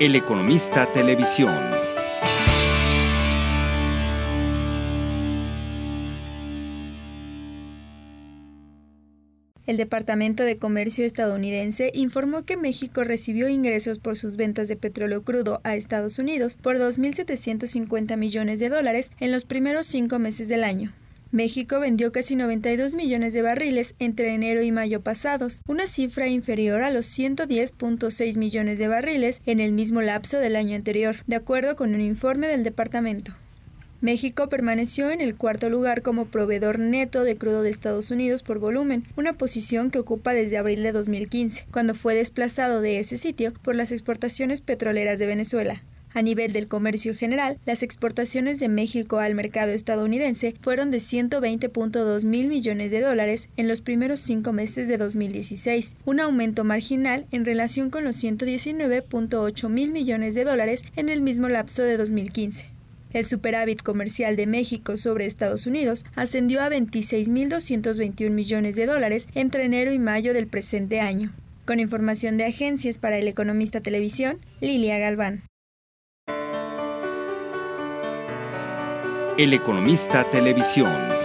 El Economista Televisión. El Departamento de Comercio estadounidense informó que México recibió ingresos por sus ventas de petróleo crudo a Estados Unidos por 2.750 millones de dólares en los primeros cinco meses del año. México vendió casi 92 millones de barriles entre enero y mayo pasados, una cifra inferior a los 110.6 millones de barriles en el mismo lapso del año anterior, de acuerdo con un informe del departamento. México permaneció en el cuarto lugar como proveedor neto de crudo de Estados Unidos por volumen, una posición que ocupa desde abril de 2015, cuando fue desplazado de ese sitio por las exportaciones petroleras de Venezuela. A nivel del comercio general, las exportaciones de México al mercado estadounidense fueron de 120.2 mil millones de dólares en los primeros cinco meses de 2016, un aumento marginal en relación con los 119.8 mil millones de dólares en el mismo lapso de 2015. El superávit comercial de México sobre Estados Unidos ascendió a 26.221 millones de dólares entre enero y mayo del presente año. Con información de agencias para el Economista Televisión, Lilia Galván. El Economista Televisión.